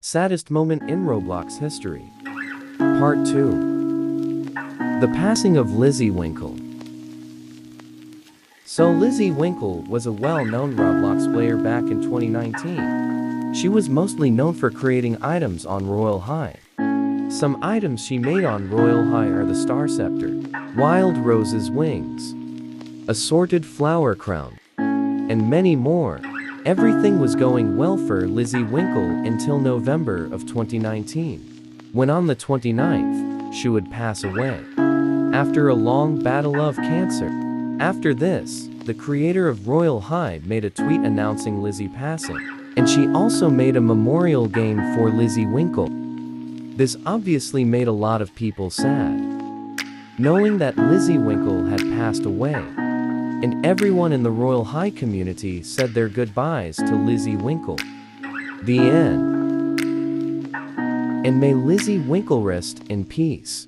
Saddest moment in Roblox history. Part 2. The passing of Lizzy Winkle. So Lizzy Winkle was a well-known Roblox player back in 2019. She was mostly known for creating items on Royal High. Some items she made on Royal High are the Star Scepter, Wild Rose's Wings, Assorted Flower Crown, and many more. Everything was going well for Lizzy Winkle until November of 2019, when on the 29th, she would pass away. After a long battle of cancer. After this, the creator of Royal High made a tweet announcing Lizzy passing, and she also made a memorial game for Lizzy Winkle. This obviously made a lot of people sad. Knowing that Lizzy Winkle had passed away, and everyone in the Royal High community said their goodbyes to Lizzy Winkle. The end. And may Lizzy Winkle rest in peace.